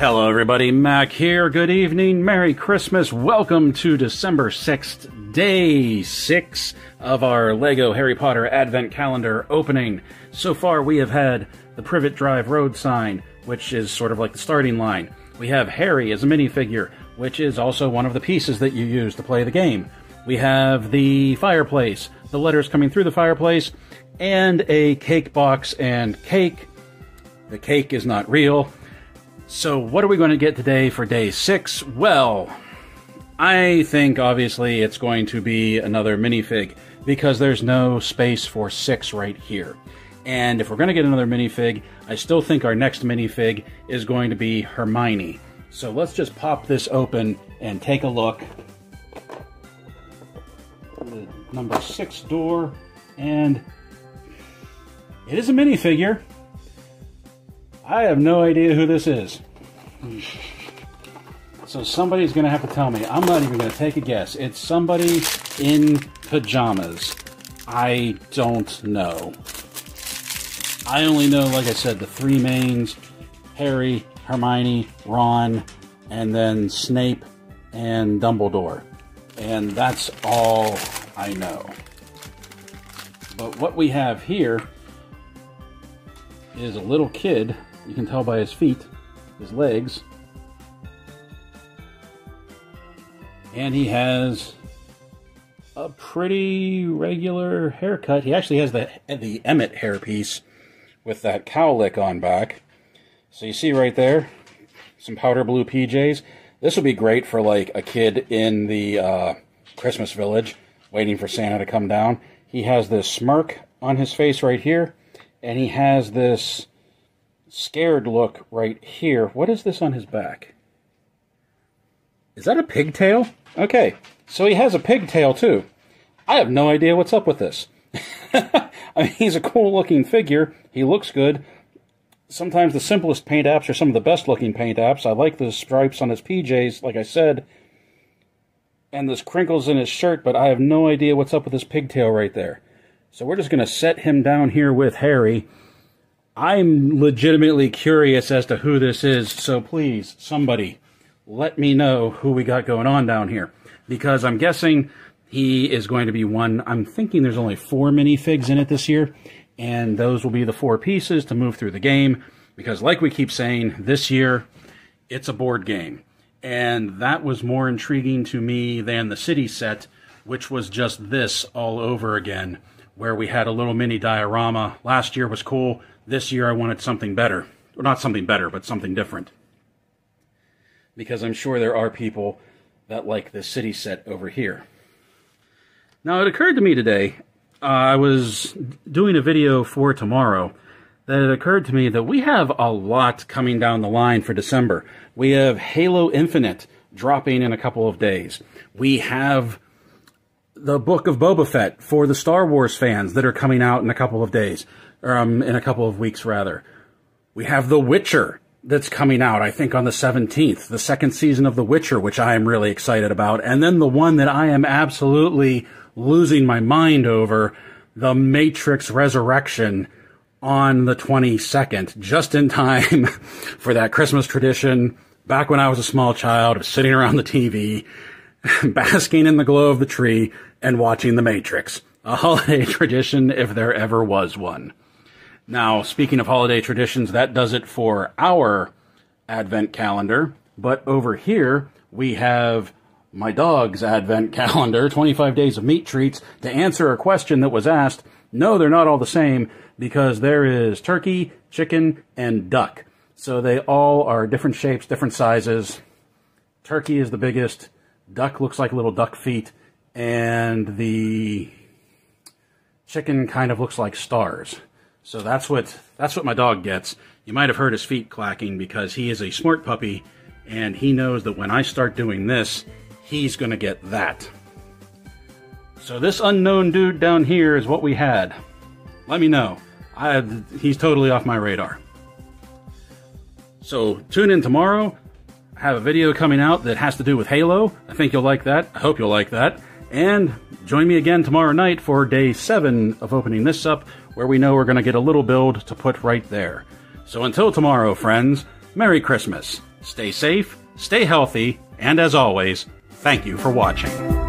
Hello, everybody. Mac here. Good evening. Merry Christmas. Welcome to December 6th, day 6 of our LEGO Harry Potter Advent Calendar opening. So far, we have had the Privet Drive road sign, which is sort of like the starting line. We have Harry as a minifigure, which is also one of the pieces that you use to play the game. We have the fireplace, the letters coming through the fireplace, and a cake box and cake. The cake is not real. So, what are we going to get today for day six? Well, I think obviously it's going to be another minifig because there's no space for six right here. And if we're going to get another minifig, I still think our next minifig is going to be Hermione. So let's just pop this open and take a look. The number six door, and it is a minifigure. I have no idea who this is. So somebody's going to have to tell me. I'm not even going to take a guess. It's somebody in pajamas. I don't know. I only know, like I said, the three mains Harry, Hermione, Ron, and then Snape and Dumbledore. And that's all I know. But what we have here is a little kid you can tell by his feet, his legs. And he has a pretty regular haircut. He actually has the the Emmet hairpiece with that cowlick on back. So you see right there, some powder blue PJs. This would be great for like a kid in the uh, Christmas village waiting for Santa to come down. He has this smirk on his face right here, and he has this scared look right here. What is this on his back? Is that a pigtail? Okay, so he has a pigtail too. I have no idea what's up with this. I mean, he's a cool looking figure. He looks good. Sometimes the simplest paint apps are some of the best looking paint apps. I like the stripes on his PJs, like I said, and there's crinkles in his shirt, but I have no idea what's up with this pigtail right there. So we're just going to set him down here with Harry I'm legitimately curious as to who this is, so please, somebody, let me know who we got going on down here. Because I'm guessing he is going to be one. I'm thinking there's only four minifigs in it this year, and those will be the four pieces to move through the game. Because, like we keep saying, this year it's a board game. And that was more intriguing to me than the city set, which was just this all over again, where we had a little mini diorama. Last year was cool. This year I wanted something better. Or not something better, but something different. Because I'm sure there are people that like the city set over here. Now, it occurred to me today, uh, I was doing a video for tomorrow, that it occurred to me that we have a lot coming down the line for December. We have Halo Infinite dropping in a couple of days. We have the Book of Boba Fett for the Star Wars fans that are coming out in a couple of days um, in a couple of weeks rather. We have The Witcher that's coming out, I think on the 17th, the second season of The Witcher, which I am really excited about. And then the one that I am absolutely losing my mind over, The Matrix Resurrection on the 22nd, just in time for that Christmas tradition. Back when I was a small child, sitting around the TV, basking in the glow of the tree and watching The Matrix. A holiday tradition if there ever was one. Now, speaking of holiday traditions, that does it for our Advent calendar. But over here, we have my dog's Advent calendar 25 days of meat treats to answer a question that was asked. No, they're not all the same because there is turkey, chicken, and duck. So they all are different shapes, different sizes. Turkey is the biggest. Duck looks like little duck feet. And the chicken kind of looks like stars. So that's what that's what my dog gets. You might have heard his feet clacking because he is a smart puppy and he knows that when I start doing this, he's going to get that. So this unknown dude down here is what we had. Let me know. I, he's totally off my radar. So tune in tomorrow. I have a video coming out that has to do with Halo. I think you'll like that. I hope you'll like that. And join me again tomorrow night for day seven of opening this up where we know we're going to get a little build to put right there. So until tomorrow, friends, Merry Christmas Stay safe, stay healthy, and as always, thank you for watching.